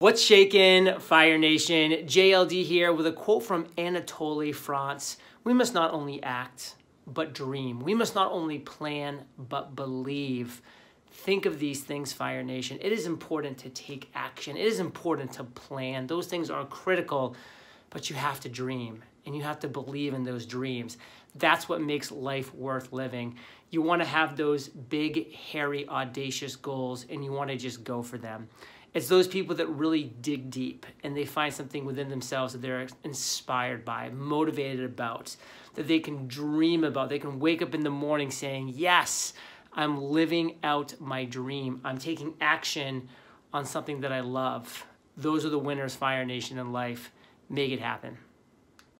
What's shaking, Fire Nation? JLD here with a quote from Anatole France. We must not only act, but dream. We must not only plan, but believe. Think of these things, Fire Nation. It is important to take action. It is important to plan. Those things are critical, but you have to dream and you have to believe in those dreams. That's what makes life worth living. You want to have those big, hairy, audacious goals and you want to just go for them. It's those people that really dig deep and they find something within themselves that they're inspired by, motivated about, that they can dream about. They can wake up in the morning saying, Yes, I'm living out my dream. I'm taking action on something that I love. Those are the winners, Fire Nation, in life. Make it happen.